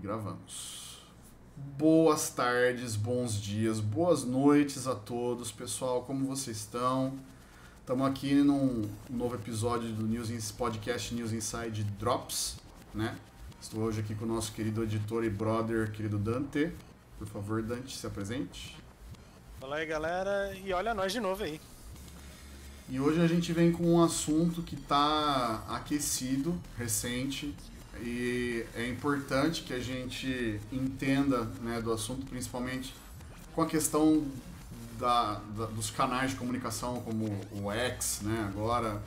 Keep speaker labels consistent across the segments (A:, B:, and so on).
A: gravamos. Boas tardes, bons dias, boas noites a todos, pessoal. Como vocês estão? Estamos aqui num novo episódio do News Podcast News Inside Drops, né? Estou hoje aqui com o nosso querido editor e brother, querido Dante. Por favor, Dante, se apresente.
B: Fala aí, galera, e olha nós de novo aí.
A: E hoje a gente vem com um assunto que está aquecido, recente, e é importante que a gente entenda né, do assunto, principalmente com a questão da, da, dos canais de comunicação, como o X, né, agora,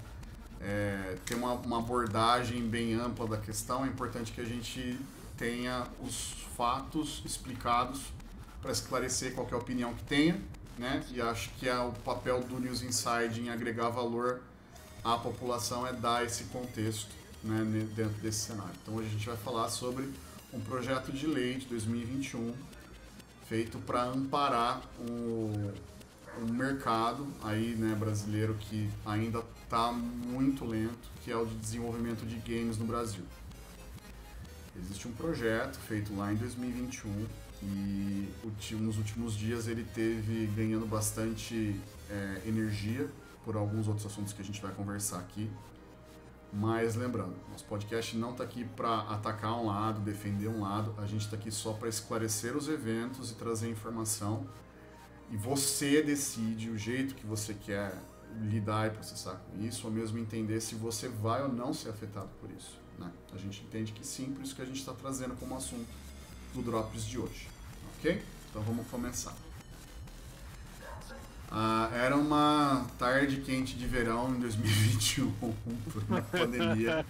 A: é, tem uma, uma abordagem bem ampla da questão. É importante que a gente tenha os fatos explicados para esclarecer qualquer opinião que tenha, né? E acho que é o papel do News Inside em agregar valor à população é dar esse contexto né, dentro desse cenário. Então hoje a gente vai falar sobre um projeto de lei de 2021 feito para amparar o, mercado aí, né, brasileiro que ainda está muito lento, que é o de desenvolvimento de games no Brasil. Existe um projeto feito lá em 2021 e nos últimos dias ele teve ganhando bastante é, energia por alguns outros assuntos que a gente vai conversar aqui. Mas lembrando, nosso podcast não está aqui para atacar um lado, defender um lado, a gente está aqui só para esclarecer os eventos e trazer informação. E você decide o jeito que você quer lidar e processar com isso, ou mesmo entender se você vai ou não ser afetado por isso. Né? A gente entende que sim, por isso que a gente está trazendo como assunto do Drops de hoje. Ok? Então vamos começar. Ah, era uma tarde quente de verão em 2021, por uma pandemia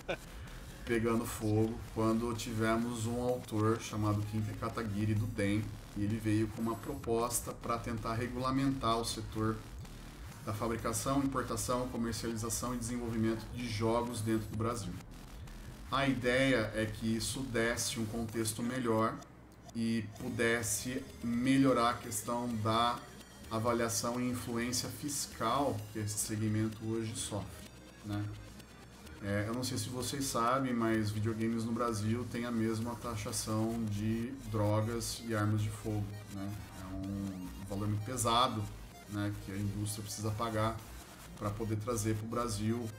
A: pegando fogo, quando tivemos um autor chamado Kinte Kataguiri do DEM, e ele veio com uma proposta para tentar regulamentar o setor da fabricação, importação, comercialização e desenvolvimento de jogos dentro do Brasil. A ideia é que isso desse um contexto melhor e pudesse melhorar a questão da avaliação e influência fiscal que esse segmento hoje sofre. Né? É, eu não sei se vocês sabem, mas videogames no Brasil têm a mesma taxação de drogas e armas de fogo. Né? É um valor muito pesado né, que a indústria precisa pagar para poder trazer para o Brasil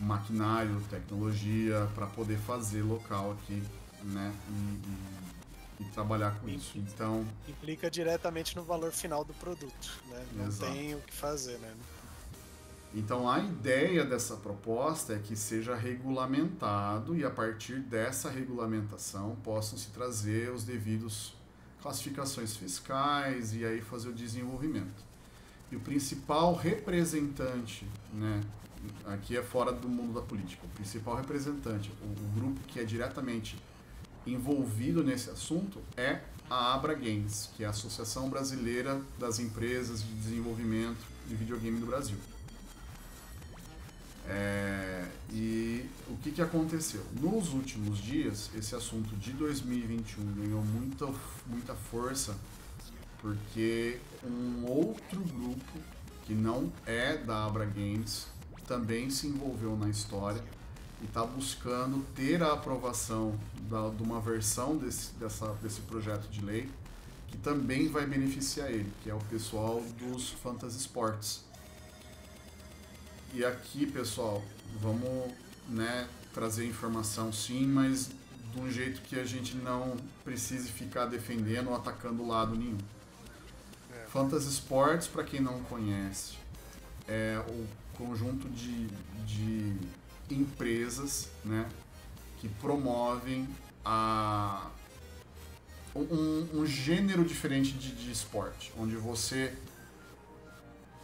A: maquinário, tecnologia, para poder fazer local aqui né, e, e e trabalhar com isso. Então
B: implica diretamente no valor final do produto, né? Não Exato. tem o que fazer, né?
A: Então a ideia dessa proposta é que seja regulamentado e a partir dessa regulamentação possam se trazer os devidos classificações fiscais e aí fazer o desenvolvimento. E o principal representante, né, aqui é fora do mundo da política, o principal representante, o, o grupo que é diretamente envolvido nesse assunto é a Abra Games, que é a Associação Brasileira das Empresas de Desenvolvimento de Videogame do Brasil. É, e o que, que aconteceu? Nos últimos dias, esse assunto de 2021 ganhou muita, muita força porque um outro grupo que não é da Abra Games também se envolveu na história e está buscando ter a aprovação da, de uma versão desse, dessa, desse projeto de lei que também vai beneficiar ele, que é o pessoal dos Fantasy Sports. E aqui, pessoal, vamos né, trazer informação sim, mas de um jeito que a gente não precise ficar defendendo ou atacando lado nenhum. É. Fantasy Sports, para quem não conhece, é o conjunto de, de empresas né, que promovem a, um, um gênero diferente de, de esporte, onde você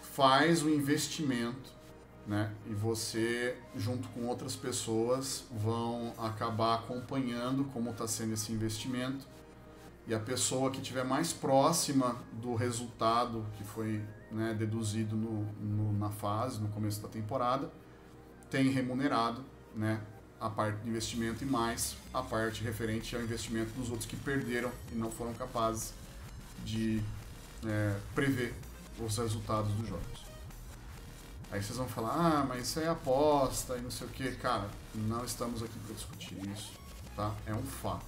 A: faz o investimento né? E você, junto com outras pessoas, vão acabar acompanhando como está sendo esse investimento. E a pessoa que estiver mais próxima do resultado que foi né, deduzido no, no, na fase, no começo da temporada, tem remunerado né, a parte do investimento e mais a parte referente ao investimento dos outros que perderam e não foram capazes de é, prever os resultados dos jogos. Aí vocês vão falar, ah, mas isso é aposta e não sei o que. Cara, não estamos aqui para discutir isso, tá? É um fato.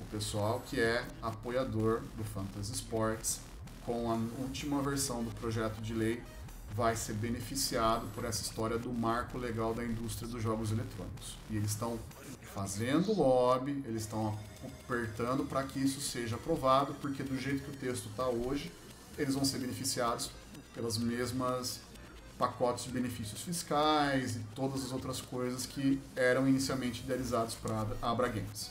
A: O pessoal que é apoiador do Fantasy Sports, com a última versão do projeto de lei, vai ser beneficiado por essa história do marco legal da indústria dos jogos eletrônicos. E eles estão fazendo lobby, eles estão apertando para que isso seja aprovado, porque do jeito que o texto está hoje, eles vão ser beneficiados pelas mesmas pacotes de benefícios fiscais e todas as outras coisas que eram inicialmente idealizados para a Abra Games.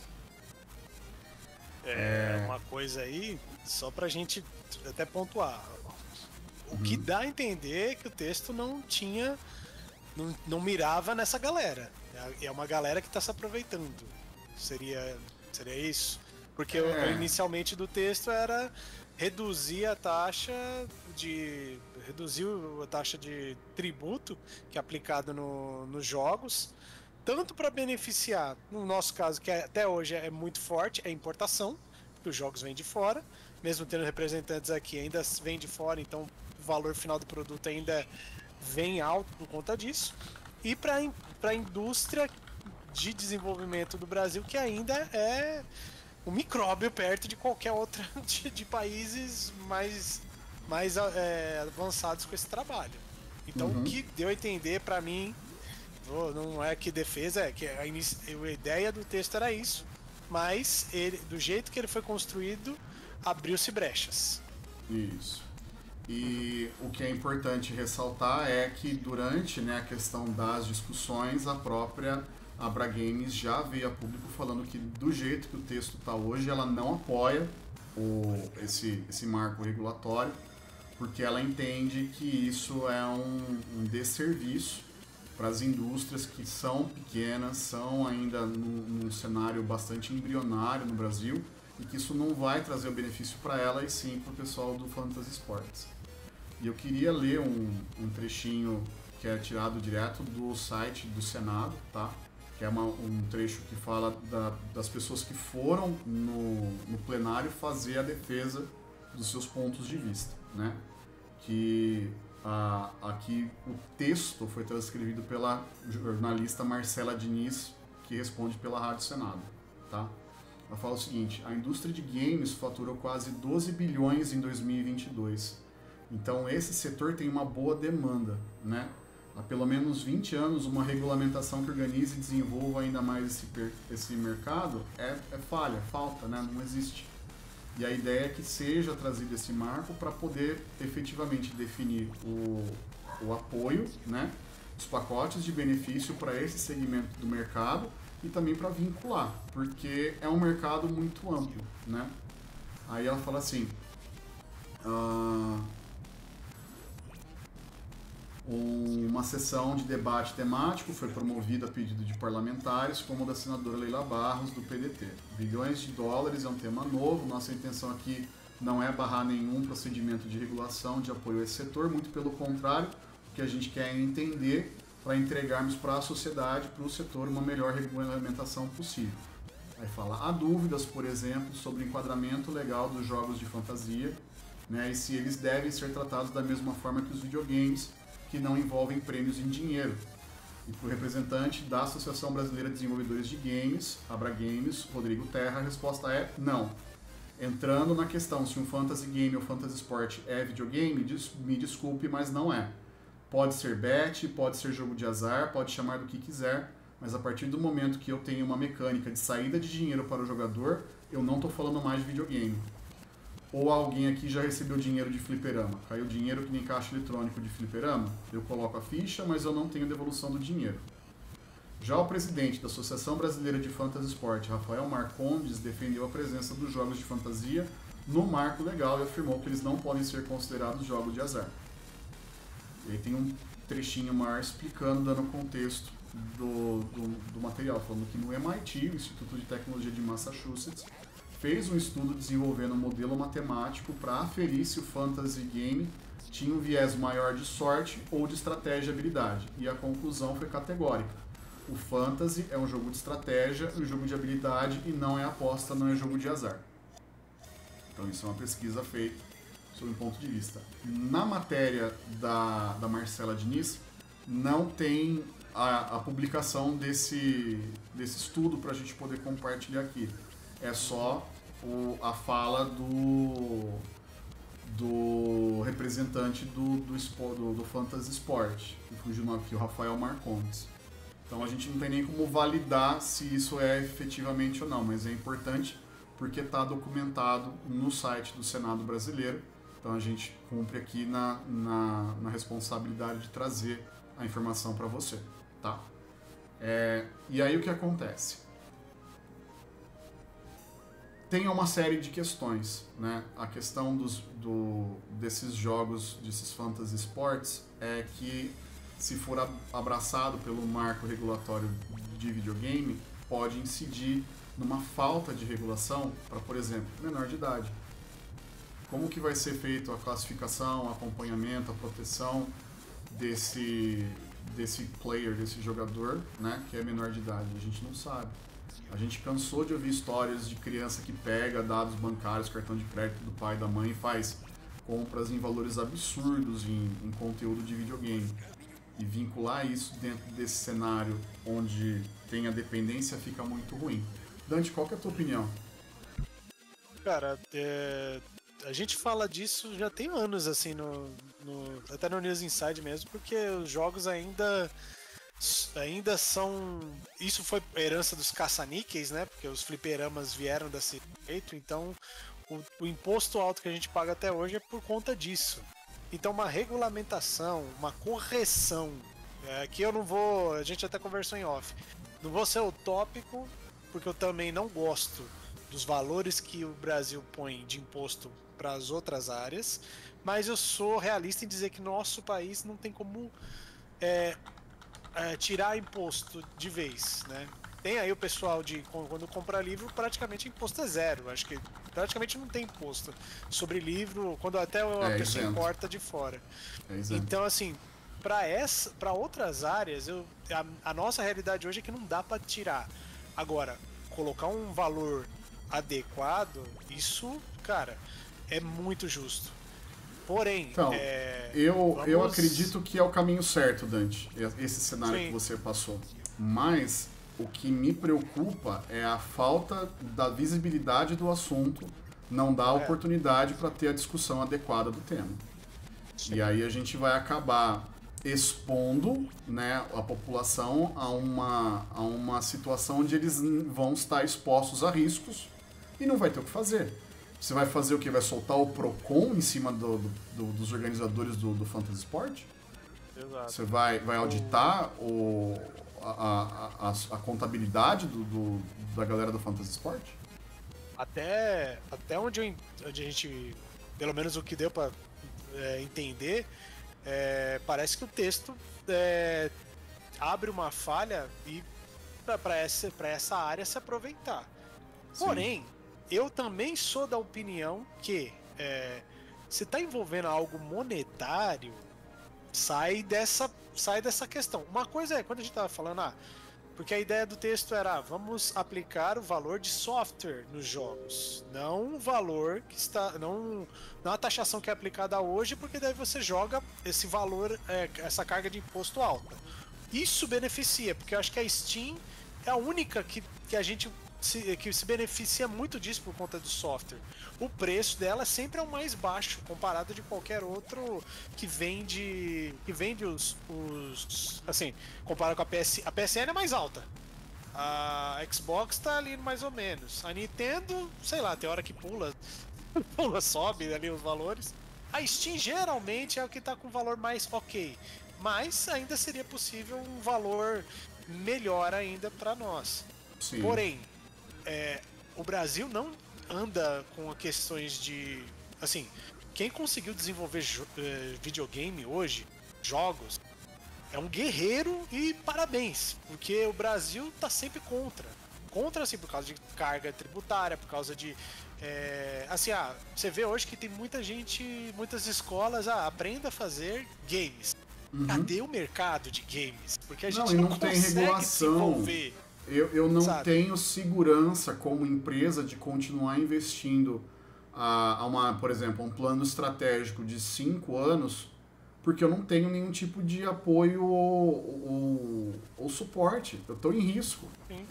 B: É, uma coisa aí, só pra gente até pontuar. O uhum. que dá a entender é que o texto não tinha. Não, não mirava nessa galera. É uma galera que está se aproveitando. Seria, seria isso? Porque é. inicialmente do texto era reduzir a taxa de. reduzir a taxa de tributo que é aplicado no, nos jogos tanto para beneficiar, no nosso caso, que até hoje é muito forte, é importação, porque os jogos vêm de fora, mesmo tendo representantes aqui, ainda vem de fora, então valor final do produto ainda vem alto por conta disso. E para a indústria de desenvolvimento do Brasil, que ainda é um micróbio perto de qualquer outra de, de países mais, mais é, avançados com esse trabalho. Então, uhum. o que deu a entender para mim não é que defesa, é que a, a ideia do texto era isso, mas ele, do jeito que ele foi construído, abriu-se brechas.
A: Isso. E o que é importante ressaltar é que durante né, a questão das discussões, a própria Abra Games já veio a público falando que do jeito que o texto está hoje, ela não apoia o, esse, esse marco regulatório, porque ela entende que isso é um, um desserviço para as indústrias que são pequenas, são ainda num, num, cenário bastante embrionário no Brasil e que isso não vai trazer o benefício para ela e sim para o pessoal do Fantasy Sports. E eu queria ler um, um, trechinho que é tirado direto do site do Senado, tá? que é uma, um trecho que fala da, das pessoas que foram no, no plenário fazer a defesa dos seus pontos de vista, né? que ah, aqui o texto foi transcrevido pela jornalista Marcela Diniz, que responde pela Rádio Senado. Tá? Ela fala o seguinte: a indústria de games faturou quase 12 bilhões em 2022. Então esse setor tem uma boa demanda, né? Há pelo menos 20 anos, uma regulamentação que organize e desenvolva ainda mais esse, esse mercado é, é falha, falta, né? não existe. E a ideia é que seja trazido esse marco para poder efetivamente definir o, o apoio, né, os pacotes de benefício para esse segmento do mercado e também para vincular, porque é um mercado muito amplo, né? Aí ela fala assim, uh, uma sessão de debate temático foi promovida a pedido de parlamentares, como da senadora Leila Barros, do PDT. Bilhões de dólares é um tema novo, nossa intenção aqui não é barrar nenhum procedimento de regulação de apoio a esse setor, muito pelo contrário, o que a gente quer é entender para entregarmos para a sociedade, para o setor, uma melhor regulamentação possível. Aí fala, há dúvidas, por exemplo, sobre o enquadramento legal dos jogos de fantasia, né, e se eles devem ser tratados da mesma forma que os videogames, que não envolvem prêmios em dinheiro. E para o representante da Associação Brasileira de Desenvolvedores de Games, Abra Games, Rodrigo Terra, a resposta é não. Entrando na questão se um fantasy game ou fantasy sport é videogame, me desculpe, mas não é. Pode ser bet, pode ser jogo de azar, pode chamar do que quiser, mas a partir do momento que eu tenho uma mecânica de saída de dinheiro para o jogador, eu não estou falando mais de videogame. Ou alguém aqui já recebeu dinheiro de fliperama. Caiu dinheiro que nem caixa eletrônico de fliperama. Eu coloco a ficha, mas eu não tenho devolução do dinheiro. Já o presidente da Associação Brasileira de Fantasy Sport, Rafael Marcondes, defendeu a presença dos jogos de fantasia no marco legal e afirmou que eles não podem ser considerados jogos de azar. E aí tem um trechinho maior explicando, dando contexto do, do, do material, falando que no MIT, o Instituto de Tecnologia de Massachusetts, fez um estudo desenvolvendo um modelo matemático para aferir se o fantasy game tinha um viés maior de sorte ou de estratégia e habilidade. E a conclusão foi categórica. O fantasy é um jogo de estratégia, um jogo de habilidade e não é aposta, não é jogo de azar. Então isso é uma pesquisa feita sob um ponto de vista. Na matéria da, da Marcela Diniz, não tem a, a publicação desse, desse estudo para a gente poder compartilhar aqui é só o, a fala do, do representante do, do, do, do Fantasy Sport, que fugiu aqui, o Rafael Marcondes. Então a gente não tem nem como validar se isso é efetivamente ou não, mas é importante porque está documentado no site do Senado Brasileiro. Então a gente cumpre aqui na, na, na responsabilidade de trazer a informação para você, tá? É, e aí o que acontece? Tem uma série de questões, né? A questão dos, do, desses jogos, desses fantasy sports, é que se for abraçado pelo marco regulatório de videogame, pode incidir numa falta de regulação para, por exemplo, menor de idade. Como que vai ser feito a classificação, acompanhamento, a proteção desse desse player, desse jogador, né, que é menor de idade? A gente não sabe. A gente cansou de ouvir histórias de criança que pega dados bancários, cartão de crédito do pai e da mãe e faz compras em valores absurdos em, em conteúdo de videogame. E vincular isso dentro desse cenário onde tem a dependência fica muito ruim. Dante, qual é a tua opinião?
B: Cara, é, a gente fala disso já tem anos, assim, no, no, até no News Inside mesmo, porque os jogos ainda ainda são. Isso foi herança dos caça-níqueis, né? Porque os fliperamas vieram desse jeito, então o, o, imposto alto que a gente paga até hoje é por conta disso. Então, uma regulamentação, uma correção, é, que eu não vou. A gente até conversou em off. Não vou ser utópico, porque eu também não gosto dos valores que o Brasil põe de imposto para as outras áreas, mas eu sou realista em dizer que nosso país não tem como é, é, tirar imposto de vez, né? Tem aí o pessoal de quando compra livro, praticamente imposto é zero. Acho que praticamente não tem imposto sobre livro, quando até a é, pessoa isento. importa de fora. É então, assim, para essa, para outras áreas, eu, a, a nossa realidade hoje é que não dá para tirar. Agora, colocar um valor adequado, isso, cara, é muito justo. Porém,
A: então,
B: é,
A: eu, vamos... eu acredito que é o caminho certo, Dante, esse cenário Sim. que você passou. Mas o que me preocupa é a falta da visibilidade do assunto, não dá é. oportunidade para ter a discussão adequada do tema. Sim. E aí a gente vai acabar expondo né, a população a uma, a uma situação onde eles vão estar expostos a riscos e não vai ter o que fazer. Você vai fazer o que? Vai soltar o PROCON em cima do, do, dos organizadores do, do Fantasy Sport? Exato. Você vai, vai auditar o, a, a, a, a contabilidade do, do, da galera do Fantasy Sport?
B: Até, até onde, eu, onde a gente, pelo menos o que deu para é, entender, é, parece que o texto é, abre uma falha e para essa, essa área se aproveitar. Sim. Eu também sou da opinião que é, se está envolvendo algo monetário, sai dessa, sai dessa questão. Uma coisa é, quando a gente estava falando, ah, porque a ideia do texto era, ah, vamos aplicar o valor de software nos jogos, não o valor que está, não, não a taxação que é aplicada hoje, porque daí você joga esse valor, é, essa carga de imposto alta. Isso beneficia, porque eu acho que a Steam é a única que, que a gente se, que se beneficia muito disso por conta do software. O preço dela sempre é o mais baixo comparado de qualquer outro que vende que vende os, os assim, comparado com a PS, a PSN é mais alta. A Xbox tá ali mais ou menos. A Nintendo, sei lá, tem hora que pula, pula sobe ali os valores. A Steam geralmente é o que tá com valor mais ok, mas ainda seria possível um valor melhor ainda para nós. Sim. Porém, é, o Brasil não anda com questões de. Assim, quem conseguiu desenvolver é, videogame hoje, jogos, é um guerreiro e parabéns, porque o Brasil tá sempre contra. Contra, assim, por causa de carga tributária, por causa de. É, assim, ah, você vê hoje que tem muita gente, muitas escolas, ah, aprenda a fazer games. Uhum. Cadê o mercado de games? Porque a gente não, não, não tem regulação. desenvolver
A: eu, eu não Sabe? tenho segurança como empresa de continuar investindo a, a, uma, por exemplo, um plano estratégico de cinco anos, porque eu não tenho nenhum tipo de apoio ou, ou, ou suporte. Eu estou em risco. Sim.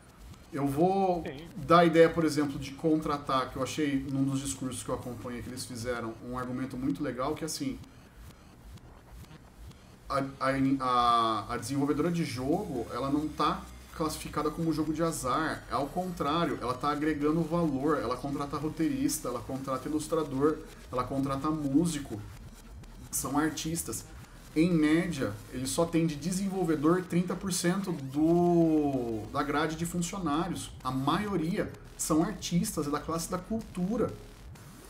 A: Eu vou Sim. dar a ideia, por exemplo, de contratar, que eu achei num dos discursos que eu acompanhei que eles fizeram, um argumento muito legal, que assim, a, a, a desenvolvedora de jogo, ela não está classificada como jogo de azar. Ao contrário, ela está agregando valor. Ela contrata roteirista, ela contrata ilustrador, ela contrata músico. São artistas. Em média, ele só tem de desenvolvedor 30% do, da grade de funcionários. A maioria são artistas, é da classe da cultura.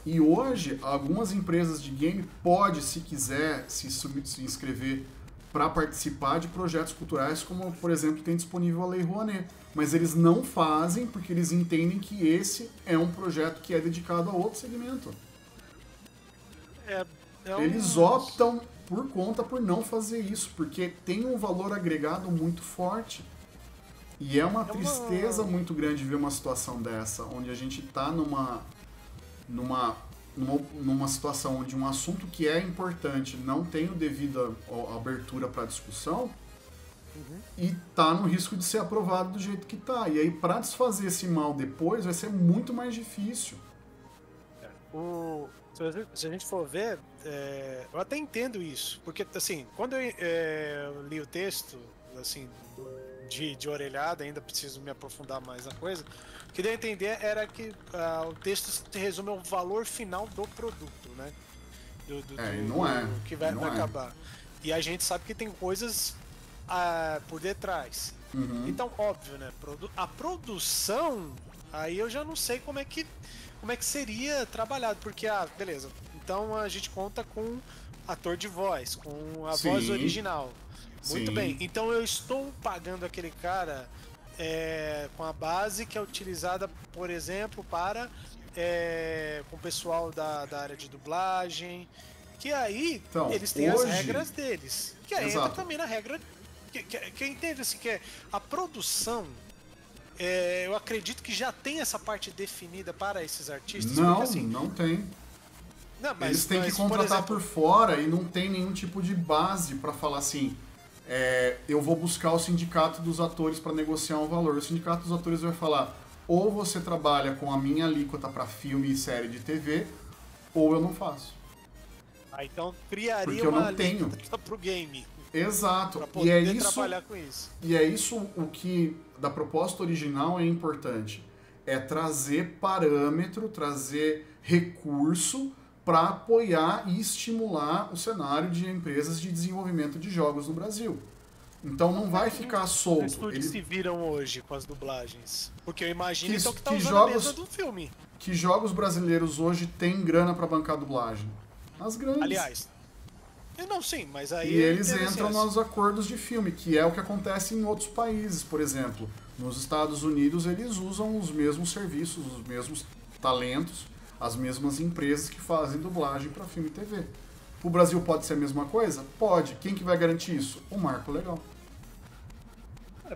A: E hoje, algumas empresas de game pode, se quiser, se, se inscrever para participar de projetos culturais, como, por exemplo, tem disponível a Lei Rouanet. Mas eles não fazem porque eles entendem que esse é um projeto que é dedicado a outro segmento.
B: É, é um...
A: Eles optam por conta por não fazer isso, porque tem um valor agregado muito forte. E é uma é tristeza muito grande ver uma situação dessa, onde a gente está numa, numa numa, numa situação onde um assunto que é importante não tem o devido abertura para discussão uhum. e tá no risco de ser aprovado do jeito que tá. E aí para desfazer esse mal depois vai ser muito mais difícil.
B: É, o, se a gente for ver, é, eu até entendo isso, porque assim, quando eu, é, eu li o texto, assim, de, de orelhada, ainda preciso me aprofundar mais na coisa que deu a entender era que uh, o texto se resume ao valor final do produto, né?
A: Do, do, é, do, não é.
B: Que vai, vai é. acabar. E a gente sabe que tem coisas uh, por detrás. Uhum. Então, óbvio, né? A produção, aí eu já não sei como é que, como é que seria trabalhado, porque, ah, beleza. Então a gente conta com ator de voz, com a Sim. voz original. Muito Sim. bem. Então eu estou pagando aquele cara é, com a base que é utilizada, por exemplo, para é, com o pessoal da, da área de dublagem, que aí então, eles têm hoje... as regras deles. Que aí entra também na regra que, que, que entende assim que é a produção. É, eu acredito que já tem essa parte definida para esses artistas.
A: Não,
B: porque, assim,
A: não tem. Não, mas, Eles têm mas, que contratar por, exemplo... por, fora e não tem nenhum tipo de base para falar assim é, eu vou buscar o sindicato dos atores para negociar um valor. O sindicato dos atores vai falar: ou você trabalha com a minha alíquota para filme e série de TV, ou eu não faço.
B: Ah, então criaria
A: Porque eu não tenho
B: pro game.
A: Exato. e é isso, trabalhar com isso. E é isso o que da proposta original é importante. É trazer parâmetro, trazer recurso para apoiar e estimular o cenário de empresas de desenvolvimento de jogos no Brasil. Então não vai ficar solto. Os
B: estúdios Ele... se viram hoje com as dublagens. Porque eu imagino que, então que tá que usando jogos, do filme.
A: Que jogos brasileiros hoje têm grana para bancar dublagem? As grandes.
B: Aliás. Não, sim, mas aí.
A: E eles entram nos acordos de filme, que é o que acontece em outros países, por exemplo. Nos Estados Unidos eles usam os mesmos serviços, os mesmos talentos as mesmas empresas que fazem dublagem para filme e TV. O Brasil pode ser a mesma coisa? Pode. Quem que vai garantir isso? O marco legal.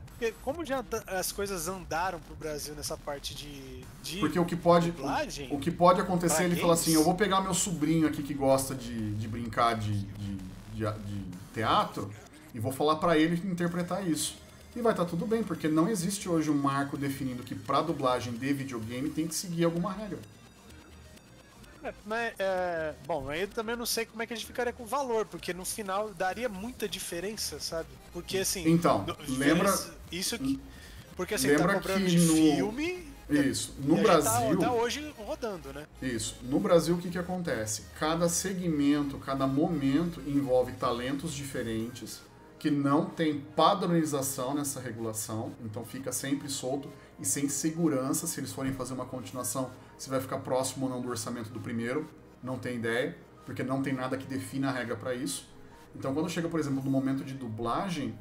B: porque como já as coisas andaram pro Brasil nessa parte de, de
A: porque o que pode dublagem, o, o que pode acontecer ele fala assim eu vou pegar meu sobrinho aqui que gosta de, de brincar de, de, de, de teatro e vou falar para ele interpretar isso e vai estar tá tudo bem porque não existe hoje um marco definindo que para dublagem de videogame tem que seguir alguma regra
B: é, mas, é, bom, aí eu também não sei como é que a gente ficaria com o valor, porque no final daria muita diferença, sabe? Porque assim.
A: Então, lembra.
B: Isso que. Porque assim, tá lembra tá cobrando de no... filme.
A: Isso. No tá Brasil.
B: Tá, hoje rodando, né?
A: Isso. No Brasil, o que, que acontece? Cada segmento, cada momento envolve talentos diferentes que não tem padronização nessa regulação, então fica sempre solto e sem segurança se eles forem fazer uma continuação se vai ficar próximo ou não do orçamento do primeiro, não tem ideia, porque não tem nada que defina a regra para isso. Então, quando chega, por exemplo, no momento de dublagem,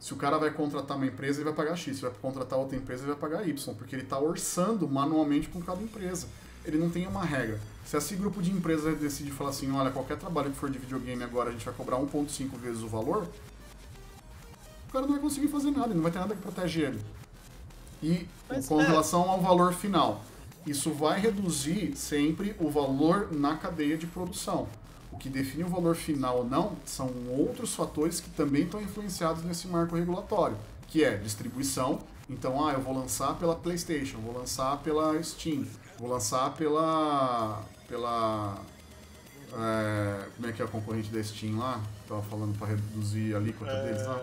A: se o cara vai contratar uma empresa, ele vai pagar X, se vai contratar outra empresa, ele vai pagar Y, porque ele está orçando manualmente com cada empresa. Ele não tem uma regra. Se esse grupo de empresas decide falar assim, olha, qualquer trabalho que for de videogame agora a gente vai cobrar 1.5 vezes o valor, o cara não vai conseguir fazer nada, ele não vai ter nada que protege ele. E Mas com é... relação ao valor final, isso vai reduzir sempre o valor na cadeia de produção. O que define o valor final ou não são outros fatores que também estão influenciados nesse marco regulatório, que é distribuição Então, ah, eu vou lançar pela PlayStation, vou lançar pela Steam, vou lançar pela. pela. É, como é que é a concorrente da Steam lá? Tava falando para reduzir a alíquota é... deles lá?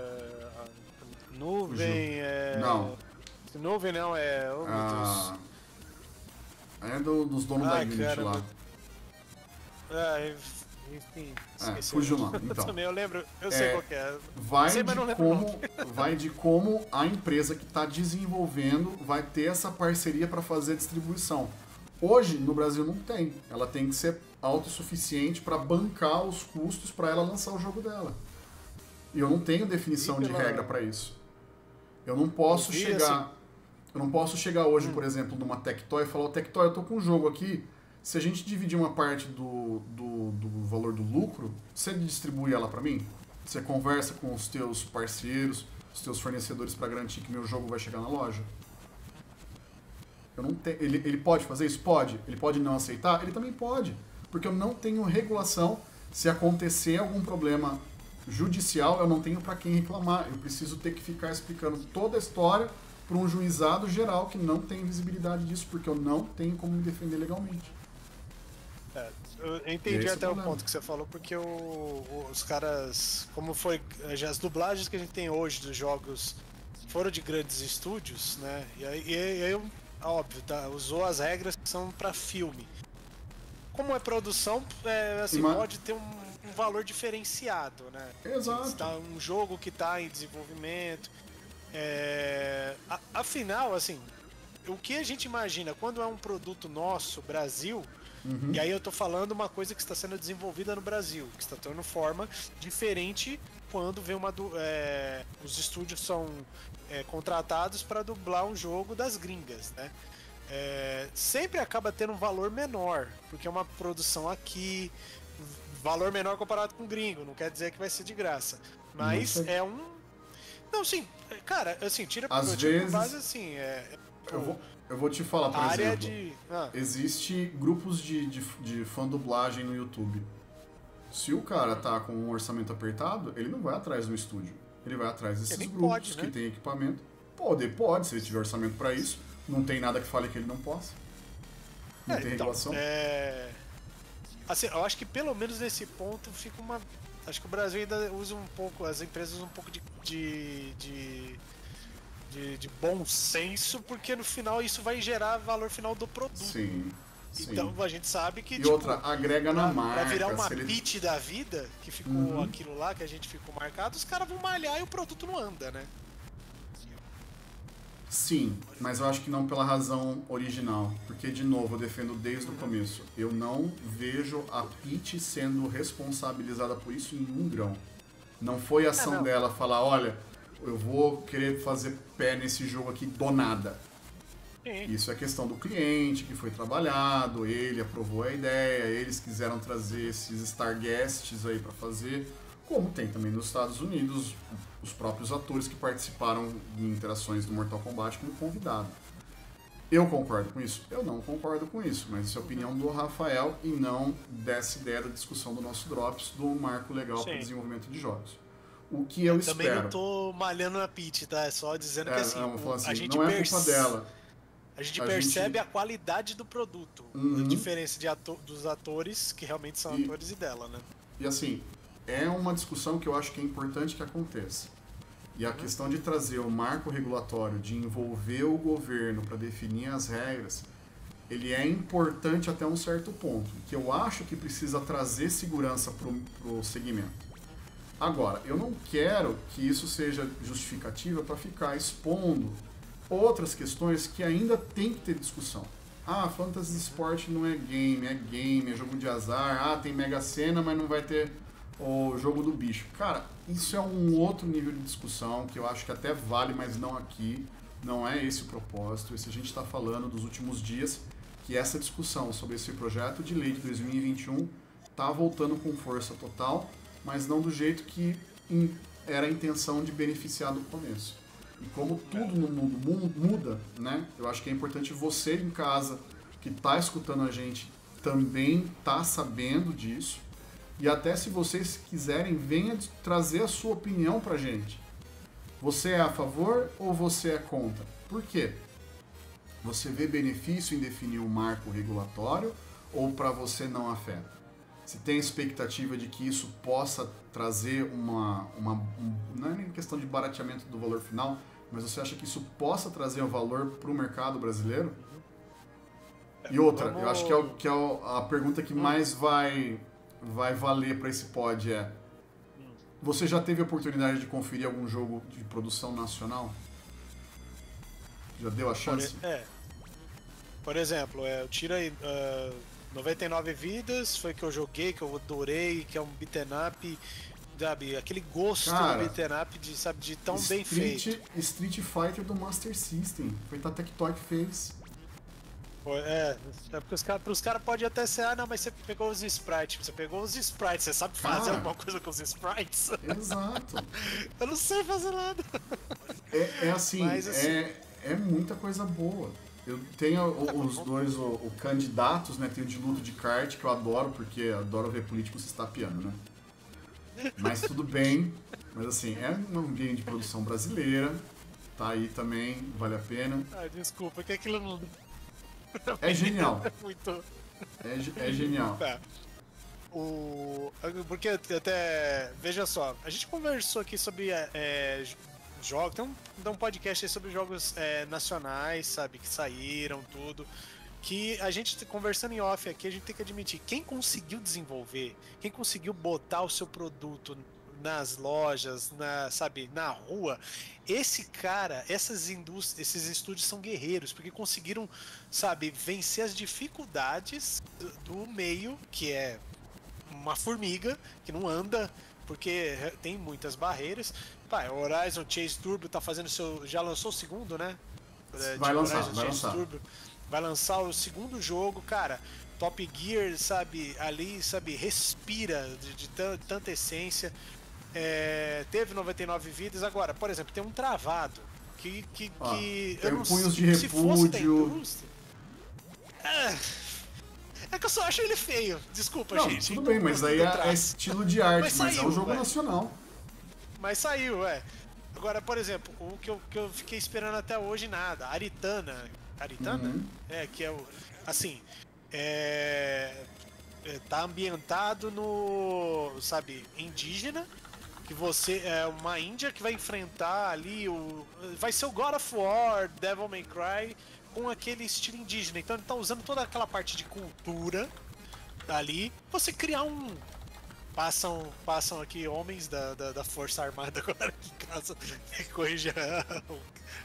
B: Nuvem, é...
A: Não.
B: Nuvem não, é. Oh, ah,
A: é do, dos donos ah, da Unity cara, lá.
B: É, enfim.
A: É, fugiu lá. Então,
B: também eu lembro, eu sei é, qual é.
A: Vai,
B: sei,
A: de como, vai de como a empresa que está desenvolvendo vai ter essa parceria para fazer a distribuição. Hoje, no Brasil, não tem. Ela tem que ser autossuficiente para bancar os custos para ela lançar o jogo dela. E eu não tenho definição pela... de regra para isso. Eu não posso eu chegar. Assim... Eu não posso chegar hoje, hum. por exemplo, numa Tectoy e falar: Ô Tectoy, eu tô com um jogo aqui se a gente dividir uma parte do, do, do valor do lucro, você distribui ela para mim? Você conversa com os teus parceiros, os teus fornecedores para garantir que meu jogo vai chegar na loja? Eu não te, ele, ele pode fazer isso? Pode. Ele pode não aceitar? Ele também pode. Porque eu não tenho regulação. Se acontecer algum problema judicial, eu não tenho para quem reclamar. Eu preciso ter que ficar explicando toda a história para um juizado geral que não tem visibilidade disso, porque eu não tenho como me defender legalmente.
B: É, eu entendi Esse até o ponto que você falou, porque o, os caras, como foi, já as dublagens que a gente tem hoje dos jogos foram de grandes estúdios, né? E aí, e aí óbvio, tá, usou as regras que são para filme. Como é produção, é, assim, pode ter um, um, valor diferenciado, né?
A: Exato.
B: Tá um jogo que está em desenvolvimento. É, a, afinal, assim, o que a gente imagina quando é um produto nosso, Brasil, Uhum. E aí eu tô falando uma coisa que está sendo desenvolvida no Brasil, que está tendo forma diferente quando vem uma. É, os estúdios são é, contratados para dublar um jogo das gringas, né? É, sempre acaba tendo um valor menor, porque é uma produção aqui, valor menor comparado com o gringo, não quer dizer que vai ser de graça. Mas é um. Não, sim, cara, assim, tira,
A: Às vezes...
B: base assim. É,
A: eu vou, eu vou te falar, por exemplo.
B: De... Ah.
A: Existe grupos de, de, de fã dublagem no YouTube. Se o cara tá com um orçamento apertado, ele não vai atrás do estúdio. Ele vai atrás desses grupos
B: pode, né?
A: que tem equipamento. Pode, pode, se ele tiver orçamento para isso. Não tem nada que fale que ele não possa. Não é, tem então, regulação.
B: É... Assim, eu acho que pelo menos nesse ponto fica uma. Acho que o Brasil ainda usa um pouco, as empresas usam um pouco de, de, de de, de bom senso, porque no final isso vai gerar valor final do produto.
A: Sim.
B: Então a gente sabe que.
A: E tipo, outra, agrega na pra, marca.
B: Pra virar uma ele... pitch da vida, que ficou uhum. aquilo lá, que a gente ficou marcado, os caras vão malhar e o produto não anda, né?
A: Sim, mas eu acho que não pela razão original. Porque, de novo, eu defendo desde o começo. Eu não vejo a Peach sendo responsabilizada por isso em um grão. Não foi a ação ah, dela falar, olha, eu vou querer fazer pé nesse jogo aqui do nada. Sim. Isso é questão do cliente que foi trabalhado, ele aprovou a ideia, eles quiseram trazer esses star guests aí para fazer, como tem também nos Estados Unidos os próprios atores que participaram de interações do Mortal Kombat como convidado. Eu concordo com isso? Eu não concordo com isso, mas isso é a opinião do Rafael e não dessa ideia da discussão do nosso Drops do marco legal para o desenvolvimento de jogos o que eu, eu espero.
B: Também não tô malhando na Pete, tá? É só dizendo é, que assim,
A: não, assim,
B: a gente
A: não é culpa dela.
B: A gente a percebe gente... a qualidade do produto, uhum. a diferença de ator, dos atores que realmente são e, atores e dela, né?
A: E assim, é uma discussão que eu acho que é importante que aconteça. E a uhum. questão de trazer o marco regulatório, de envolver o governo para definir as regras, ele é importante até um certo ponto, que eu acho que precisa trazer segurança para o segmento. Agora, eu não quero que isso seja justificativa para ficar expondo outras questões que ainda tem que ter discussão. Ah, Fantasy Sport não é game, é game, é jogo de azar. Ah, tem Mega Sena, mas não vai ter o jogo do bicho. Cara, isso é um outro nível de discussão que eu acho que até vale, mas não aqui. Não é esse o propósito. Esse a gente está falando dos últimos dias, que essa discussão sobre esse projeto de lei de 2021 está voltando com força total mas não do jeito que era a intenção de beneficiar do começo. E como tudo no mundo muda, né? Eu acho que é importante você em casa que está escutando a gente também tá sabendo disso. E até se vocês quiserem, venha trazer a sua opinião pra gente. Você é a favor ou você é contra? Por quê? Você vê benefício em definir um marco regulatório ou para você não afeta? Se tem expectativa de que isso possa trazer uma, uma um, não é nem questão de barateamento do valor final, mas você acha que isso possa trazer um valor para o mercado brasileiro? E outra, eu acho que, é, o, que é a pergunta que mais vai, vai valer para esse pod é você já teve a oportunidade de conferir algum jogo de produção nacional? Já deu a chance?
B: Por, é. Por exemplo, é, eu tiro aí uh, 99 vidas, foi que eu joguei, que eu adorei, que é um beaten up, sabe? Aquele gosto Cara, do beaten up de, sabe, de tão Street, bem feito.
A: Street Fighter do Master System. Foi a Tectoy que fez.
B: É, é porque os caras cara pode até ser, ah não, mas você pegou os sprites, você pegou os sprites, você sabe fazer cara, alguma coisa com os sprites?
A: Exato.
B: eu não sei fazer nada.
A: É, é assim, mas, assim, é, é muita coisa boa. Eu tenho os dois o, o, candidatos, né? Tem o de luto de kart, que eu adoro, porque eu adoro ver políticos se estapeando, né? Mas tudo bem. Mas assim, é um game de produção brasileira. Tá aí também, vale a pena.
B: Ah, desculpa, que aquilo não
A: é genial. Muito. É, é genial. Tá.
B: O... Porque até. Veja só, a gente conversou aqui sobre é, é jogos. Tem um, tem um podcast aí sobre jogos é, nacionais, sabe? Que saíram, tudo. Que a gente conversando em off aqui, a gente tem que admitir, quem conseguiu desenvolver, quem conseguiu botar o seu produto nas lojas, na, sabe, na rua. Esse cara, essas indústrias, esses estúdios são guerreiros, porque conseguiram, sabe, vencer as dificuldades do, do meio, que é uma formiga que não anda, porque tem muitas barreiras. Pá, o Horizon Chase Turbo tá fazendo seu. Já lançou o segundo, né?
A: É, vai lançar, Horizon vai Chase lançar. Turbo.
B: Vai lançar o segundo jogo, cara. Top Gear, sabe, ali, sabe, respira de, de tanta essência. É, teve 99 vidas. Agora, por exemplo, tem um travado. Que. que, ah, que
A: tem eu não, punhos de repúdio.
B: É, é que eu só acho ele feio. Desculpa,
A: não,
B: gente.
A: Tudo bem, mas aí é, é, estilo de arte, mas, mas saiu, é um jogo nacional.
B: Mas saiu, é. Agora, por exemplo, o que eu, que eu fiquei esperando até hoje, nada. Aritana. Aritana? Uhum. É, que é o. Assim. É, é. Tá ambientado no. Sabe, indígena que você é uma Índia que vai enfrentar ali o vai ser o God of War, Devil May Cry com aquele estilo indígena. Então ele tá usando toda aquela parte de cultura ali, você criar um passam passam aqui homens da, da, da Força Armada agora aqui em casa corrigir a,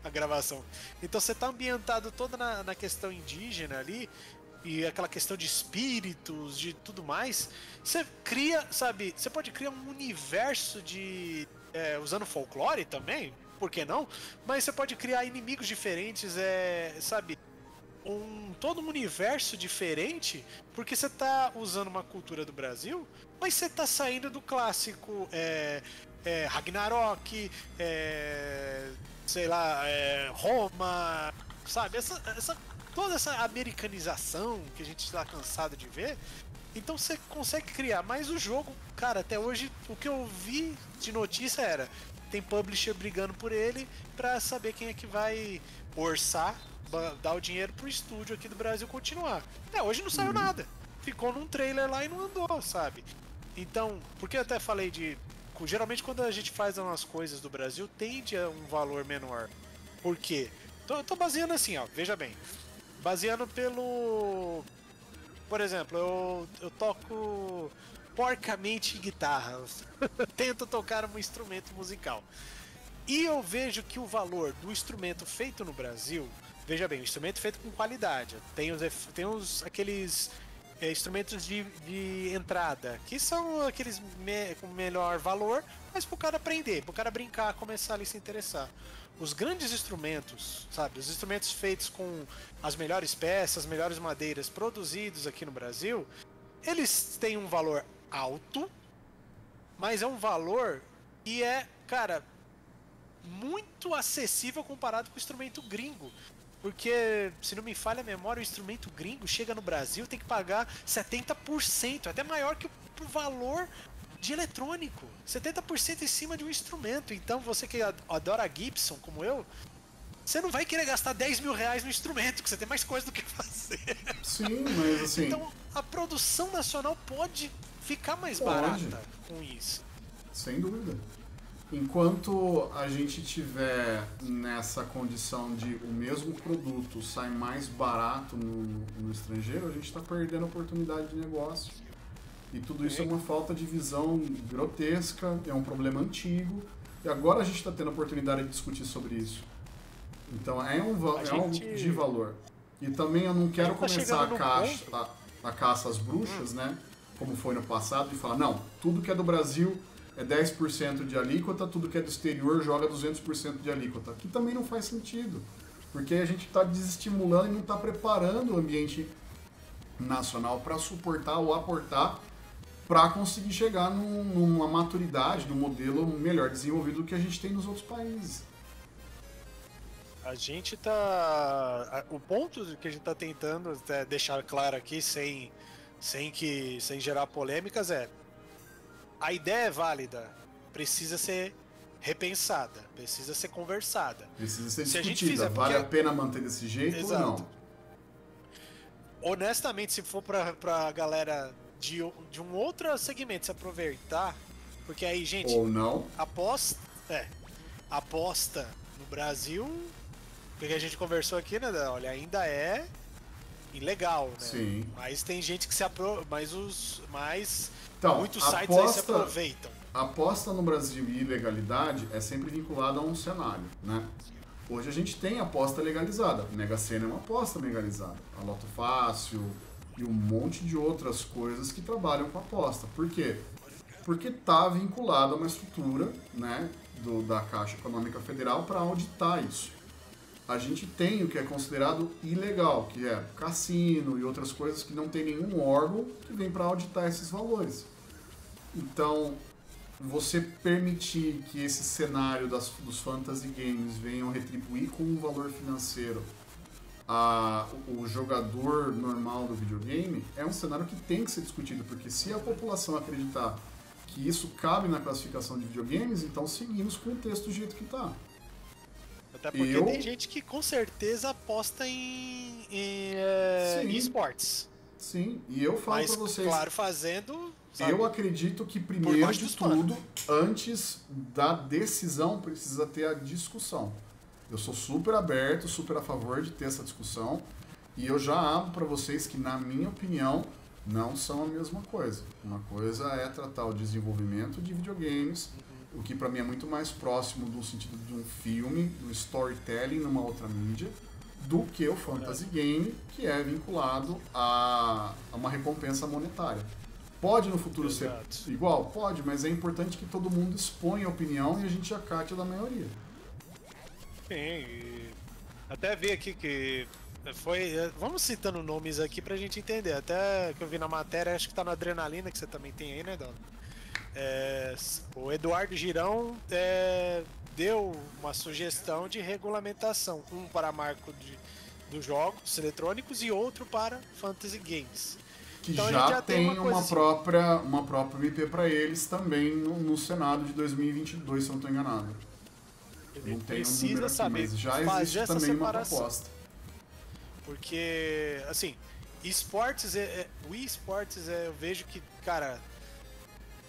B: a, gravação. Então você tá ambientado toda na, na questão indígena ali e aquela questão de espíritos, de tudo mais, você cria, sabe, você pode criar um universo de. É, usando folclore também, por que não? Mas você pode criar inimigos diferentes, é, sabe? Um, todo um universo diferente, porque você está usando uma cultura do Brasil, mas você está saindo do clássico é, é, Ragnarok, é, sei lá, é, Roma, sabe? Essa, essa toda essa americanização que a gente está cansado de ver. Então você consegue criar, mas o jogo, cara, até hoje o que eu vi de notícia era tem publisher brigando por ele para saber quem é que vai orçar, dar o dinheiro pro estúdio aqui do Brasil continuar. Até hoje não saiu uhum. nada. Ficou num trailer lá e não andou, sabe? Então, porque eu até falei de. Geralmente quando a gente faz umas coisas do Brasil, tende a um valor menor. Por quê? Tô, tô baseando assim, ó, veja bem baseando pelo. Por exemplo, eu, eu toco porcamente guitarra. Tento tocar um instrumento musical. E eu vejo que o valor do instrumento feito no Brasil, veja bem, um instrumento feito com qualidade. Tem os, tem os aqueles é, instrumentos de, de entrada, que são aqueles me, com melhor valor, mas pro cara aprender, pro cara brincar, começar a se interessar os grandes instrumentos, sabe? Os instrumentos feitos com as melhores peças, as melhores madeiras produzidos aqui no Brasil, eles têm um valor alto, mas é um valor que é, cara, muito acessível comparado com o instrumento gringo. Porque, se não me falha a memória, o instrumento gringo chega no Brasil tem que pagar 70%, até maior que o valor de eletrônico. 70% em cima de um instrumento. Então você que adora Gibson, como eu, você não vai querer gastar 10 mil reais no instrumento, que você tem mais coisa do que fazer.
A: Sim, mas assim.
B: Então a produção nacional pode ficar mais pode. barata com isso.
A: Sem dúvida. Enquanto a gente tiver nessa condição de o mesmo produto sai mais barato no, no estrangeiro, a gente está perdendo oportunidade de negócio. E tudo isso é uma falta de visão grotesca, é um problema antigo. E agora a gente está tendo a oportunidade de discutir sobre isso. Então é um, é gente... algo de valor. E também eu não quero tá começar a, caixa, a, a, caça às bruxas, hum. né? Como foi no passado, e falar, não, tudo que é do Brasil é 10% de alíquota, tudo que é do exterior joga 200% de alíquota. Que também não faz sentido. Porque a gente está desestimulando e não está preparando o ambiente nacional para suportar ou aportar para conseguir chegar num, numa maturidade, num modelo melhor desenvolvido do que a gente tem nos outros países.
B: A gente tá. O ponto que a gente tá tentando deixar claro aqui, sem, sem, que, sem gerar polêmicas, é a ideia é válida, precisa ser repensada, precisa ser conversada.
A: Precisa ser se discutida. Fizer, vale a pena manter desse jeito Exato. ou não?
B: Honestamente, se for pra, pra galera de, de um outro segmento se aproveitar, porque aí, gente.
A: Ou não.
B: Aposta. É. Aposta no Brasil. Porque a gente conversou aqui, né? Olha, ainda é ilegal, né?
A: Sim.
B: Mas tem gente que se apro... Mas os. Mas então, Muitos sites aposta, aí se aproveitam.
A: Aposta no Brasil e ilegalidade é sempre vinculada a um cenário, né? Hoje a gente tem aposta legalizada. Mega Sena é uma aposta legalizada. A Loto Fácil e um monte de outras coisas que trabalham com aposta. Por quê? Porque está vinculado a uma estrutura né, do, da Caixa Econômica Federal para auditar isso. A gente tem o que é considerado ilegal, que é cassino e outras coisas que não tem nenhum órgão que vem para auditar esses valores. Então, você permitir que esse cenário das, dos fantasy games venham retribuir com um valor financeiro a, o jogador normal do videogame é um cenário que tem que ser discutido, porque se a população acreditar que isso cabe na classificação de videogames, então seguimos com o texto do jeito que está.
B: Até porque Eu... tem gente que com certeza aposta em, em, é, em esportes.
A: Sim, e eu falo para vocês.
B: Claro, fazendo
A: Sabe? Eu acredito que primeiro de tudo, antes da decisão, precisa ter a discussão. Eu sou super aberto, super a favor de ter essa discussão. E eu já abro para vocês que, na minha opinião, não são a mesma coisa. Uma coisa é tratar o desenvolvimento de videogames, o que para mim é muito mais próximo do sentido de um filme, do storytelling numa outra mídia, do que o fantasy game, que é vinculado a, a uma recompensa monetária. Pode no futuro Exato. ser igual? Pode, mas é importante que todo mundo exponha a opinião e a gente acate a da maioria.
B: Sim, até vi aqui que foi. Vamos citando nomes aqui pra gente entender. Até que eu vi na matéria, acho que tá na adrenalina, que você também tem aí, né, Dona? É, o Eduardo Girão é, deu uma sugestão de regulamentação, um para marco de, dos jogos eletrônicos e outro para fantasy games
A: que então já, já, tem, uma, uma assim. própria uma própria MP para eles também no, no, Senado de 2022, se eu não estou enganado.
B: Ele não precisa um aqui, saber mas já existe também separação. Porque, assim, esportes, é, é, o esportes é, eu vejo que, cara,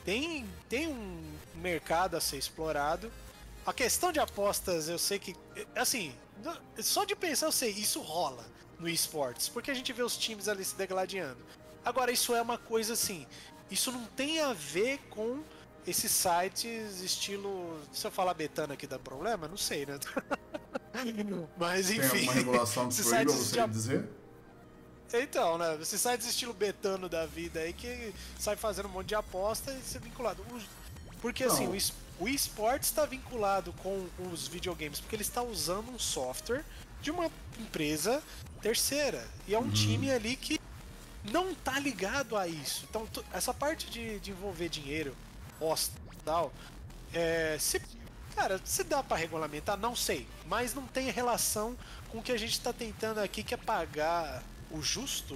B: tem, tem um mercado a ser explorado. A questão de apostas, eu sei que, assim, só de pensar, eu sei, isso rola no esportes, porque a gente vê os times ali se degladiando. Agora, isso é uma coisa assim. Isso não tem a ver com esses sites estilo. Se eu falar betano aqui dá problema? Não sei, né? Mas enfim. Tem
A: alguma regulação que proíba você já... dizer?
B: Então, né? Esses sites estilo betano da vida aí que sai fazendo um monte de aposta e ser vinculado. Porque não. assim, o esporte está vinculado com os videogames, porque ele está usando um software de uma empresa terceira. E é um uhum. time ali que não tá ligado a isso. Então, essa parte de, de envolver dinheiro, posta tal, é, se, cara, se dá para regulamentar, não sei, mas não tem relação com o que a gente está tentando aqui, que é pagar o justo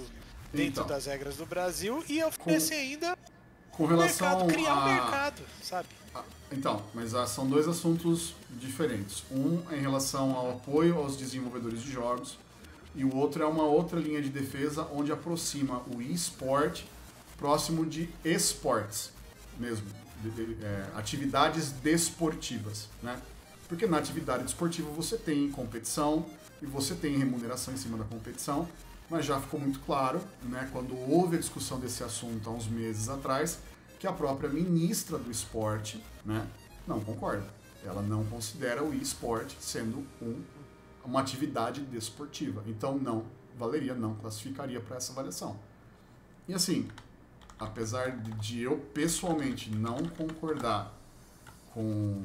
B: dentro então, das regras do Brasil e oferecer com, ainda
A: Com relação
B: mercado, criar
A: a...
B: um mercado, sabe?
A: Então, mas ah, são dois assuntos diferentes. Um é em relação ao apoio aos desenvolvedores de jogos e o outro é uma outra linha de defesa onde aproxima o eSport próximo de esportes mesmo, é, atividades desportivas, né? Porque na atividade desportiva você tem competição e você tem remuneração em cima da competição, mas já ficou muito claro, né, quando houve a discussão desse assunto há uns meses atrás, que a própria ministra do esporte né, não concorda. Ela não considera o esporte sendo um, uma atividade desportiva. Então não valeria, não classificaria para essa avaliação. E assim, apesar de eu pessoalmente não concordar com,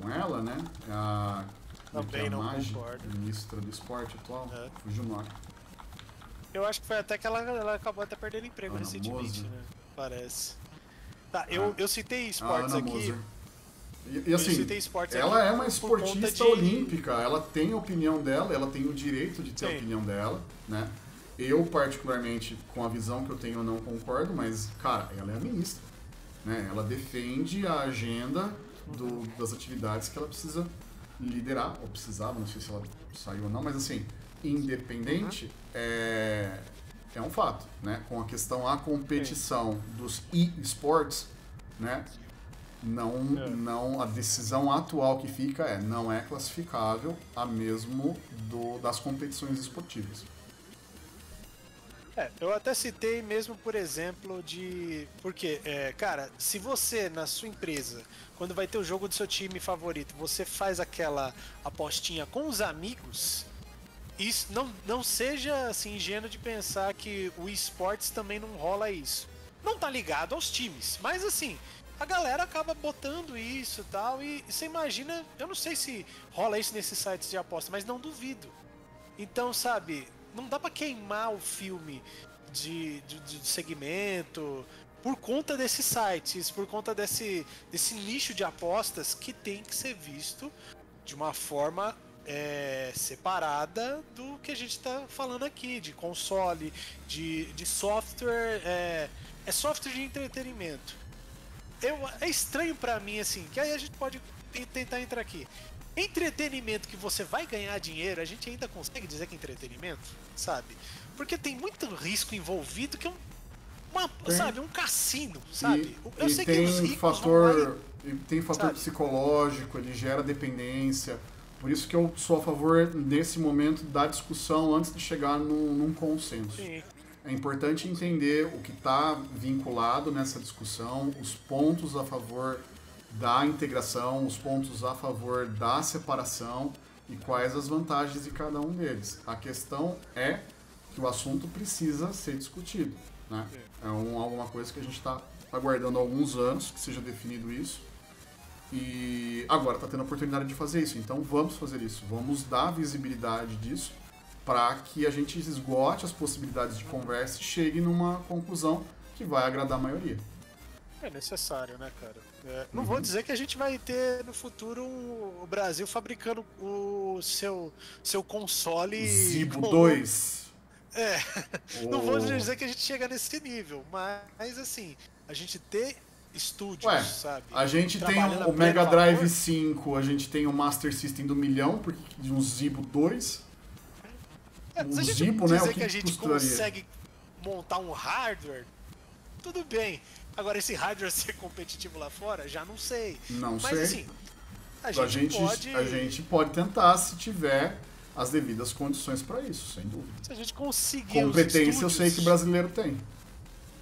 A: com ela, né? A,
B: Também
A: a
B: não concordo.
A: ministra do esporte atual,
B: É.
A: fugiu o nome.
B: Eu acho que foi até que ela, ela acabou até perdendo emprego
A: Ana
B: recentemente,
A: Moser.
B: né? Parece. Tá, eu,
A: Ah.
B: eu citei
A: A
B: esportes aqui.
A: Moser. E, e assim, ela é uma esportista
B: de-
A: olímpica, ela tem a opinião dela, ela tem o direito de ter a
B: Sim.
A: opinião dela, né? Eu, particularmente, com a visão que eu tenho, eu não concordo, mas, cara, ela é a ministra. Né? Ela defende a agenda do- das atividades que ela precisa liderar, ou precisava, não sei se ela saiu ou não, mas assim, independente, é, é um fato, né? Com a questão a competição dos e-sports, né? Não,
B: É.
A: não, a decisão atual que fica é não é classificável a mesmo do, das competições esportivas.
B: É, eu até citei mesmo por exemplo de. Porque, é, cara, se você na sua empresa, quando vai ter o jogo do seu time favorito, você faz aquela apostinha com os amigos, isso não, não seja assim ingênuo de pensar que o esportes também não rola isso. Não tá ligado aos times, mas assim, a galera acaba botando isso e tal, e você imagina, eu não sei se rola isso nesses sites de aposta, mas não duvido. Então, sabe, não dá pra queimar o filme de, de, de segmento por conta desses sites, por conta desse, desse nicho de apostas que tem que ser visto de uma forma é, separada do que a gente tá falando aqui, de console, de, de software, é, é software de entretenimento. Eu, é estranho pra mim, assim, que aí a gente pode te- tentar entrar aqui. Entretenimento que você vai ganhar dinheiro, a gente ainda consegue dizer que é entretenimento, sabe? Porque tem muito risco envolvido que é um, uma,
A: Tem.
B: sabe, um cassino, sabe?
A: E,
B: Eu
A: e
B: sei que
A: tem
B: os ricos
A: fator, tem fator
B: sabe?
A: psicológico, ele gera dependência. Por isso que eu sou a favor, nesse momento, da discussão antes de chegar num, num consenso.
B: Sim.
A: É importante entender o que está vinculado nessa discussão, os pontos a favor da integração, os pontos a favor da separação e quais as vantagens de cada um deles. A questão é que o assunto precisa ser discutido. Né? É um, alguma coisa que a gente está aguardando há alguns anos que seja definido isso. E agora está tendo a oportunidade de fazer isso. Então vamos fazer isso. Vamos dar visibilidade disso para que a gente esgote as possibilidades de conversa e chegue numa conclusão que vai agradar a maioria.
B: É necessário, né, cara? É, não vou dizer que a gente vai ter no futuro um- o Brasil fabricando o seu, seu console.
A: Zibo
B: com-
A: 2.
B: É, não vou dizer que a gente chega nesse nível, mas assim, a gente ter estúdios,
A: Ué,
B: sabe?
A: A gente tem o Mega Drive
B: vapor.
A: 5, a gente tem o Master System do milhão, porque de um Zibo 2.
B: É, gente
A: Zibo, né,
B: dizer
A: o que
B: que a gente consegue montar um hardware, tudo bem. Agora, esse hardware ser competitivo lá fora, já não sei.
A: Não
B: Mas
A: sei.
B: assim, a
A: a
B: gente,
A: gente,
B: pode.
A: a gente pode tentar se tiver as devidas condições para isso, sem dúvida.
B: Se a gente conseguir. os
A: Competência eu sei que o
B: estúdios-
A: brasileiro tem.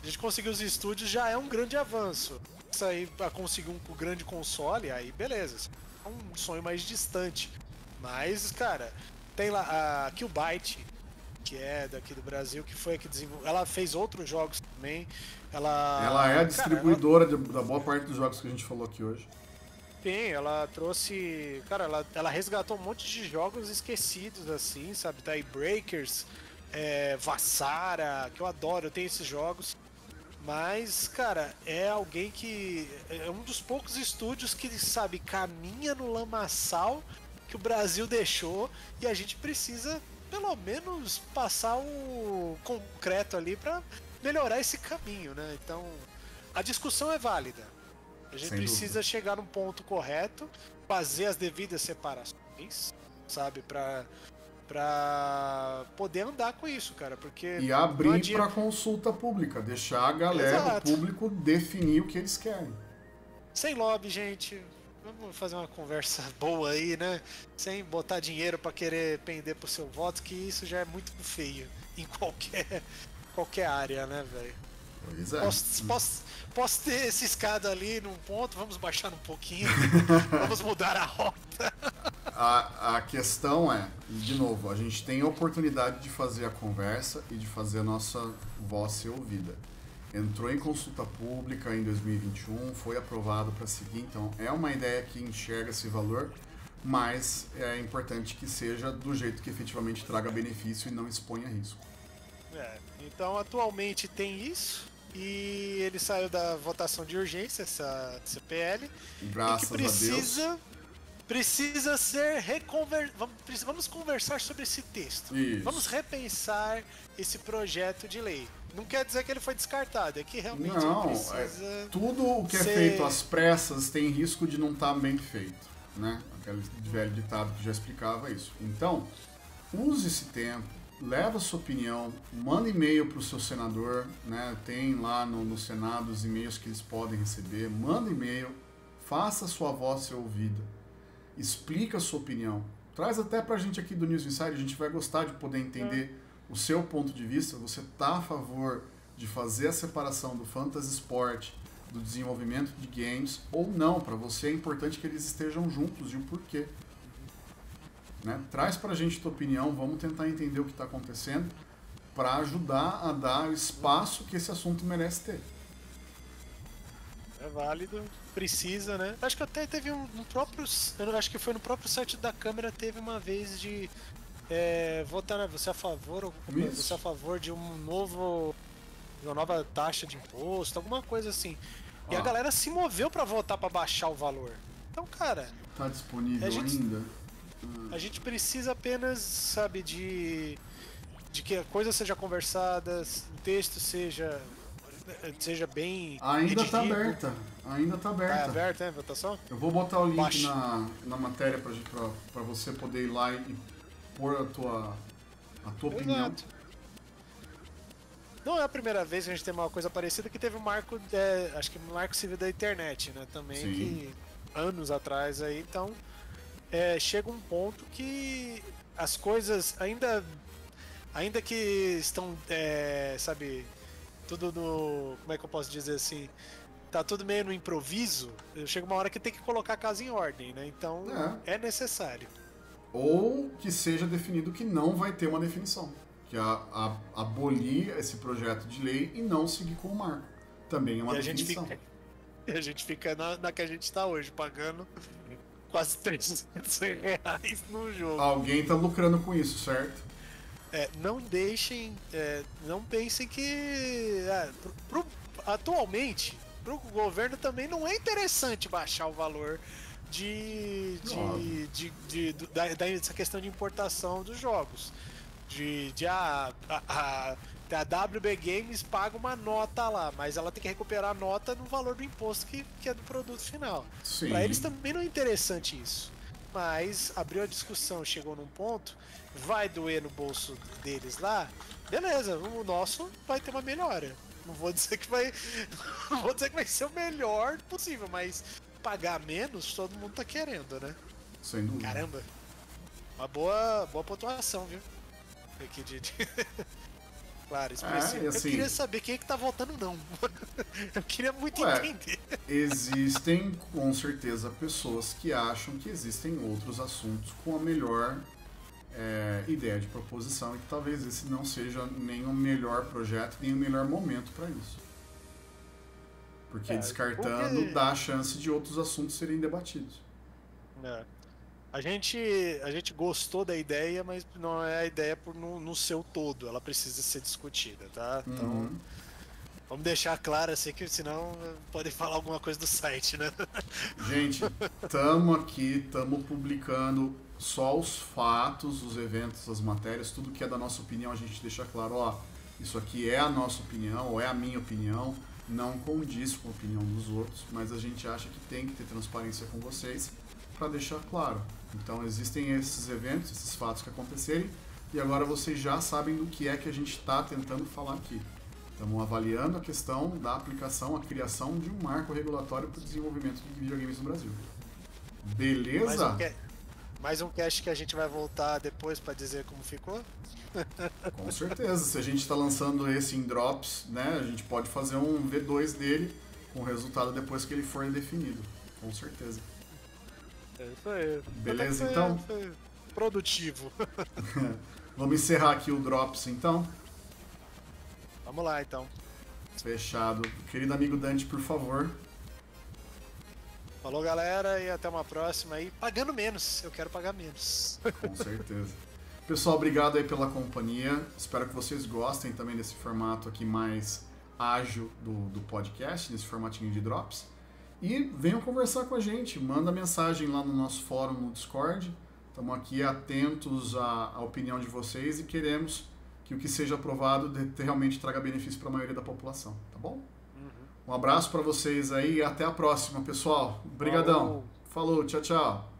B: A gente conseguir os estúdios já é um grande avanço. Isso aí, pra conseguir um grande console, aí beleza. É um sonho mais distante. Mas, cara, tem lá a Killbyte, que é daqui do Brasil, que foi a que desenvolveu. Ela fez outros jogos também. Ela.
A: Ela é a
B: Cara,
A: distribuidora de- da boa parte dos jogos que a gente falou aqui hoje.
B: Sim, ela trouxe. Cara, ela, ela resgatou um monte de jogos esquecidos, assim, sabe? Tie Breakers, é, Vassara, que eu adoro, eu tenho esses jogos. Mas, cara, é alguém que. É um dos poucos estúdios que, sabe, caminha no lamaçal que o Brasil deixou e a gente precisa, pelo menos, passar o concreto ali pra melhorar esse caminho, né? Então, a discussão é válida. A gente
A: Sem
B: precisa
A: dúvida.
B: chegar num ponto correto, fazer as devidas separações, sabe, para para poder andar com isso, cara, porque
A: E abrir para consulta pública, deixar a galera,
B: Exato.
A: o público definir o que eles querem.
B: sem lobby, gente. Vamos fazer uma conversa boa aí, né? Sem botar dinheiro pra querer pender pro seu voto, que isso já é muito feio em qualquer qualquer área, né, velho?
A: Pois é.
B: Posso, posso, posso ter esse escada ali num ponto, vamos baixar um pouquinho, vamos mudar a rota.
A: A, a questão é, de novo, a gente tem a oportunidade de fazer a conversa e de fazer a nossa voz ser ouvida. Entrou em consulta pública em 2021, foi aprovado para seguir, então é uma ideia que enxerga esse valor, mas é importante que seja do jeito que efetivamente traga benefício e não exponha risco.
B: É, então atualmente tem isso. E ele saiu da votação de urgência, essa CPL.
A: Graças
B: e que
A: a Deus.
B: precisa precisa ser reconver... vamos conversar sobre esse texto.
A: Isso.
B: Vamos repensar esse projeto de lei. Não quer dizer que ele foi descartado, é que realmente
A: Não,
B: ele precisa.
A: é, tudo o que é
B: ser-
A: feito às pressas tem risco de não estar bem feito, né? Aquele velho ditado que já explicava isso. Então, use esse tempo, leva a sua opinião, manda e-mail para o seu senador, né? Tem lá no, no Senado os e-mails que eles podem receber, manda e-mail, faça a sua voz ser ouvida, explica a sua opinião, traz até para a gente aqui do News Insider, a gente vai gostar de poder entender o seu ponto de vista, você está a favor de fazer a separação do fantasy sport, do desenvolvimento de games, ou não, para você é importante que eles estejam juntos e o porquê. Né? Traz para a gente tua opinião, vamos tentar entender o que está acontecendo para ajudar a dar o espaço que esse assunto merece ter.
B: É válido, precisa, né? Acho que até teve um, um próprio. Acho que foi no próprio site da Câmara, teve uma vez de é, votar? Você é a favor ou você é a favor de um novo. de uma nova taxa de imposto, alguma coisa assim. E a
A: Ó.
B: galera se moveu pra votar pra baixar o valor. Então, cara,
A: Tá disponível
B: A gente-
A: ainda?
B: a gente precisa apenas, sabe, de. de que a coisa seja conversada, o texto seja. seja bem.
A: Ainda tá
B: redigido.
A: aberta. Ainda tá aberta.
B: Tá aberta, né, a votação?
A: Eu vou botar o link
B: Baixa.
A: na, na matéria pra você poder ir lá e pôr a tua, a tua opinião.
B: Não é a primeira vez que a gente tem uma coisa parecida que teve um marco, é, acho que um marco civil da internet, né? Também
A: Sim.
B: que anos atrás aí, então é, chega um ponto que as coisas ainda ainda que estão, é, sabe, tudo no, como é que eu posso dizer assim, tá tudo meio no improviso. Chega uma hora que tem que colocar a casa em ordem, né? Então é necessário.
A: Ou que seja definido que não vai ter uma definição. Que a, a, abolir esse projeto de lei e não seguir com o marco. Também é uma
B: e a gente
A: definição.
B: fica, a gente fica na, na que a gente tá hoje, pagando quase 300 reais no jogo.
A: Alguém tá lucrando com isso, certo?
B: É, não deixem, é, não pensem que é, pro- pro- atualmente pro governo também não é interessante baixar o valor de, de, de, de- do- da, dessa questão de importação dos jogos. De, de ah, a, a, a WB Games paga uma nota lá, mas ela tem que recuperar a nota no valor do imposto que, que é do produto final. Para eles também não é interessante isso. Mas abriu a discussão, chegou num ponto, vai doer no bolso deles lá, beleza, o nosso vai ter uma melhora. Não vou dizer que vai. Não vou dizer que vai ser o melhor possível, mas pagar menos todo mundo tá querendo, né?
A: Sem dúvida.
B: Caramba. Uma boa, boa pontuação, viu? Aqui de. de- claro, expressivo.
A: É, assim-
B: Eu queria saber quem é que tá votando não. Eu queria muito
A: Ué.
B: entender.
A: Existem, com certeza, pessoas que acham que existem outros assuntos com a melhor é, ideia de proposição e que talvez esse não seja nem o melhor projeto, nem o melhor momento para isso. Porque
B: É,
A: descartando
B: porque-
A: dá a chance de outros assuntos serem debatidos.
B: É. A gente, a gente gostou da ideia, mas não é a ideia por no, no seu todo. Ela precisa ser discutida, tá? Então,
A: Uhum.
B: vamos deixar claro assim, que senão podem falar alguma coisa do site, né?
A: Gente, tamo aqui, tamo publicando só os fatos, os eventos, as matérias, tudo que é da nossa opinião a gente deixa claro, ó, isso aqui é a nossa opinião, ou é a minha opinião, não condiz com a opinião dos outros, mas a gente acha que tem que ter transparência com vocês para deixar claro. Então existem esses eventos, esses fatos que acontecerem e agora vocês já sabem do que é que a gente está tentando falar aqui. Estamos avaliando a questão da aplicação, a criação de um marco regulatório para o desenvolvimento de videogames no Brasil. Beleza?
B: Mais um, mais um cast que a gente vai voltar depois para dizer como ficou?
A: Com certeza. Se a gente está lançando esse em drops, né, a gente pode fazer um V2 dele com o resultado depois que ele for definido. Com certeza.
B: É isso aí.
A: Beleza, então?
B: Produtivo.
A: Vamos encerrar aqui o Drops, então?
B: Vamos lá, então.
A: Fechado. Querido amigo Dante, por favor.
B: Falou, galera, e até uma próxima aí. Pagando menos. Eu quero pagar menos.
A: Com certeza. Pessoal, obrigado aí pela companhia. Espero que vocês gostem também desse formato aqui mais ágil do, do podcast, nesse formatinho de drops. E venham conversar com a gente. Manda mensagem lá no nosso fórum no Discord. Estamos aqui atentos à, à, opinião de vocês e queremos que o que seja aprovado realmente traga benefício para a maioria da população, tá bom? Um abraço para vocês aí e até a próxima, pessoal. Obrigadão. Falou, Falou tchau, tchau.